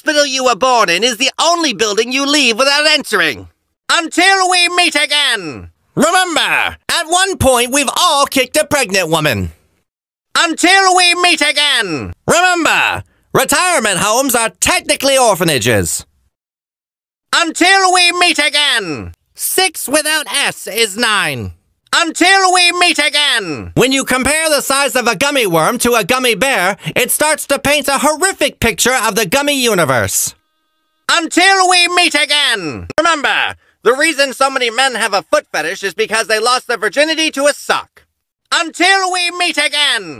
hospital you were born in is the only building you leave without entering. Until we meet again. Remember, at one point we've all kicked a pregnant woman. Until we meet again. Remember, retirement homes are technically orphanages. Until we meet again. Six without S is nine. Until we meet again. When you compare the size of a gummy worm to a gummy bear, it starts to paint a horrific picture of the gummy universe. Until we meet again. Remember, the reason so many men have a foot fetish is because they lost their virginity to a sock. Until we meet again.